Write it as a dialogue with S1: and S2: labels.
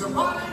S1: Somebody